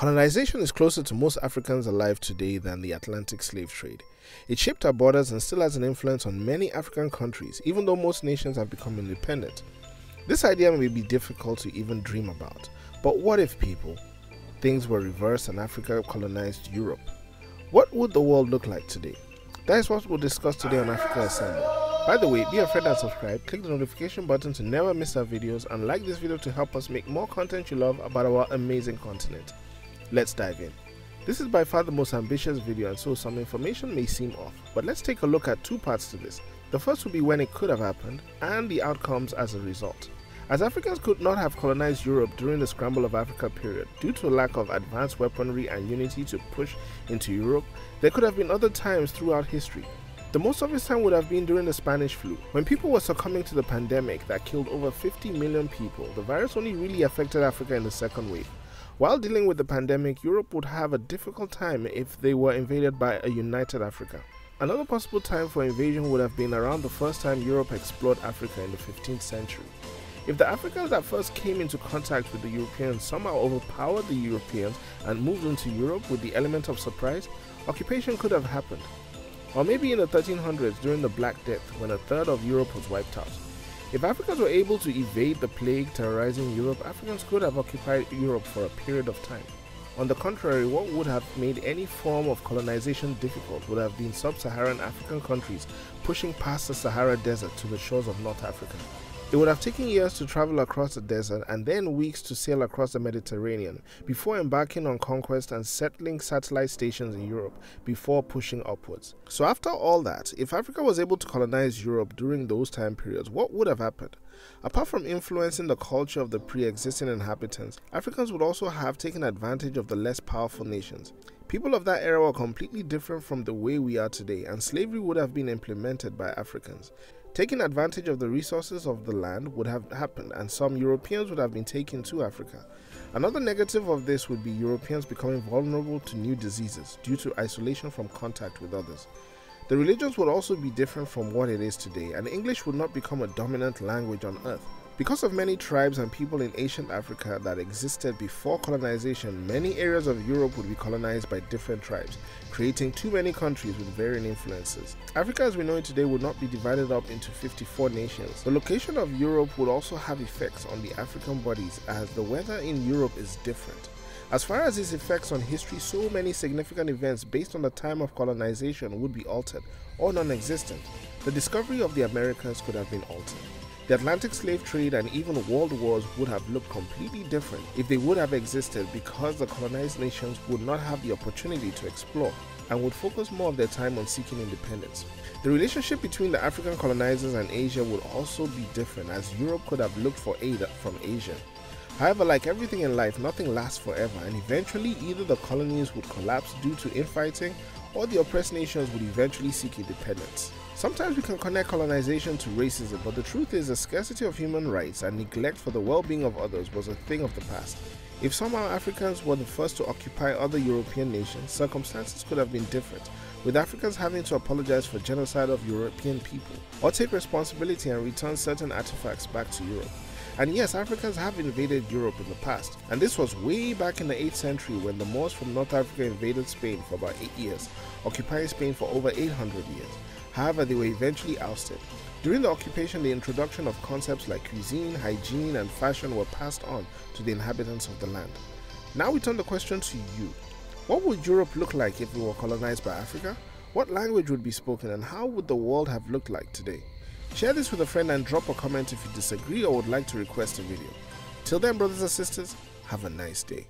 Colonization is closer to most Africans alive today than the Atlantic slave trade. It shaped our borders and still has an influence on many African countries, even though most nations have become independent. This idea may be difficult to even dream about, but what if people? Things were reversed and Africa colonized Europe. What would the world look like today? That is what we'll discuss today on Africa Assemble. By the way, be a friend and subscribe, click the notification button to never miss our videos, and like this video to help us make more content you love about our amazing continent. Let's dive in. This is by far the most ambitious video and so some information may seem off, but let's take a look at two parts to this. The first will be when it could have happened, and the outcomes as a result. As Africans could not have colonized Europe during the Scramble of Africa period due to a lack of advanced weaponry and unity to push into Europe, there could have been other times throughout history the most obvious time would have been during the Spanish flu. When people were succumbing to the pandemic that killed over 50 million people, the virus only really affected Africa in the second wave. While dealing with the pandemic, Europe would have a difficult time if they were invaded by a united Africa. Another possible time for invasion would have been around the first time Europe explored Africa in the 15th century. If the Africans that first came into contact with the Europeans somehow overpowered the Europeans and moved into Europe with the element of surprise, occupation could have happened. Or maybe in the 1300s during the Black Death when a third of Europe was wiped out. If Africans were able to evade the plague terrorizing Europe, Africans could have occupied Europe for a period of time. On the contrary, what would have made any form of colonization difficult would have been sub Saharan African countries pushing past the Sahara Desert to the shores of North Africa. It would have taken years to travel across the desert and then weeks to sail across the Mediterranean before embarking on conquest and settling satellite stations in Europe before pushing upwards. So, after all that, if Africa was able to colonize Europe during those time periods, what would have happened? Apart from influencing the culture of the pre existing inhabitants, Africans would also have taken advantage of the less powerful nations. People of that era were completely different from the way we are today, and slavery would have been implemented by Africans. Taking advantage of the resources of the land would have happened, and some Europeans would have been taken to Africa. Another negative of this would be Europeans becoming vulnerable to new diseases due to isolation from contact with others. The religions would also be different from what it is today, and English would not become a dominant language on earth. Because of many tribes and people in ancient Africa that existed before colonization, many areas of Europe would be colonized by different tribes, creating too many countries with varying influences. Africa as we know it today would not be divided up into 54 nations. The location of Europe would also have effects on the African bodies as the weather in Europe is different. As far as its effects on history, so many significant events based on the time of colonization would be altered or non existent. The discovery of the Americas could have been altered. The Atlantic slave trade and even world wars would have looked completely different if they would have existed because the colonized nations would not have the opportunity to explore and would focus more of their time on seeking independence. The relationship between the African colonizers and Asia would also be different as Europe could have looked for aid from Asia. However, like everything in life, nothing lasts forever, and eventually either the colonies would collapse due to infighting or the oppressed nations would eventually seek independence. Sometimes we can connect colonization to racism, but the truth is the scarcity of human rights and neglect for the well-being of others was a thing of the past. If somehow Africans were the first to occupy other European nations, circumstances could have been different, with Africans having to apologize for genocide of European people, or take responsibility and return certain artifacts back to Europe. And yes, Africans have invaded Europe in the past, and this was way back in the 8th century when the Moors from North Africa invaded Spain for about 8 years, occupying Spain for over 800 years. However, they were eventually ousted. During the occupation, the introduction of concepts like cuisine, hygiene, and fashion were passed on to the inhabitants of the land. Now we turn the question to you. What would Europe look like if we were colonized by Africa? What language would be spoken and how would the world have looked like today? Share this with a friend and drop a comment if you disagree or would like to request a video. Till then, brothers and sisters, have a nice day.